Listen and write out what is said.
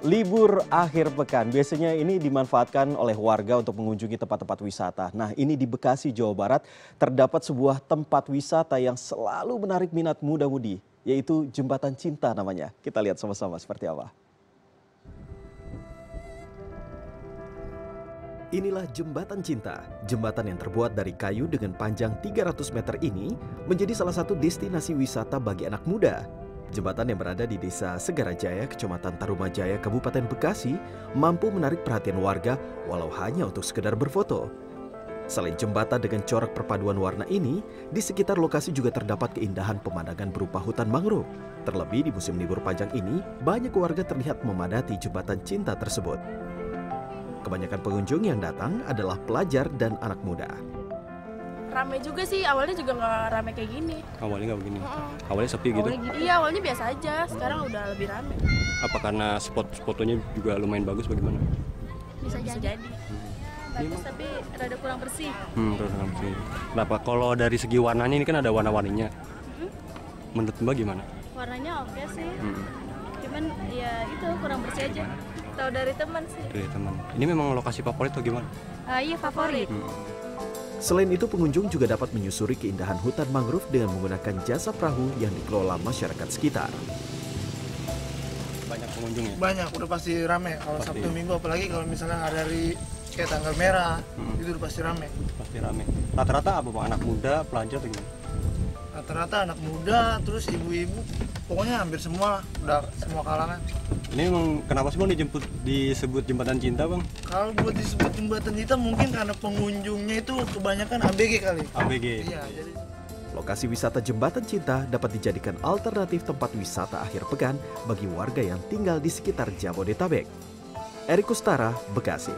Libur akhir pekan biasanya ini dimanfaatkan oleh warga untuk mengunjungi tempat-tempat wisata. Nah, ini di Bekasi, Jawa Barat terdapat sebuah tempat wisata yang selalu menarik minat muda-mudi, yaitu Jembatan Cinta namanya. Kita lihat sama-sama seperti apa. Inilah Jembatan Cinta. Jembatan yang terbuat dari kayu dengan panjang 300 meter ini menjadi salah satu destinasi wisata bagi anak muda. Jembatan yang berada di Desa Segarajaya, Kecamatan Tarumajaya, Kabupaten Bekasi, mampu menarik perhatian warga walau hanya untuk sekedar berfoto. Selain jembatan dengan corak perpaduan warna ini, di sekitar lokasi juga terdapat keindahan pemandangan berupa hutan mangrove. Terlebih di musim libur panjang ini, banyak warga terlihat memadati jembatan cinta tersebut. Kebanyakan pengunjung yang datang adalah pelajar dan anak muda rame juga sih awalnya juga nggak rame kayak gini. Awalnya nggak begini. Uh-uh. awalnya sepi gitu? Awalnya, iya awalnya biasa aja. Sekarang udah lebih rame. Apa karena spot fotonya juga lumayan bagus bagaimana bisa, bisa jadi, jadi. Hmm. bagus tapi rada kurang bersih. Hmm kurang bersih. Kenapa? Kalau dari segi warnanya ini kan ada warna-warninya. Hmm? menurut mbak gimana? Warnanya oke okay sih. Hmm. cuman ya itu kurang bersih aja. Tahu dari teman sih. Dari teman. Ini memang lokasi favorit atau gimana? Uh, iya favorit. Hmm. Selain itu, pengunjung juga dapat menyusuri keindahan hutan mangrove dengan menggunakan jasa perahu yang dikelola masyarakat sekitar. Banyak pengunjung ya? Banyak, udah pasti rame. Kalau pasti. Sabtu Minggu, apalagi kalau misalnya hari kayak tanggal merah, hmm. itu udah pasti rame. Pasti rame. Rata-rata apa bang? Anak muda, pelajar atau gimana? Rata-rata anak muda, terus ibu-ibu, pokoknya hampir semua, udah semua kalangan. Ini emang kenapa sih bang dijemput disebut jembatan cinta bang? Kalau buat disebut jembatan cinta mungkin karena pengunjungnya itu kebanyakan ABG kali. ABG. Iya, jadi Lokasi wisata Jembatan Cinta dapat dijadikan alternatif tempat wisata akhir pekan bagi warga yang tinggal di sekitar Jabodetabek. Erik Kustara, Bekasi.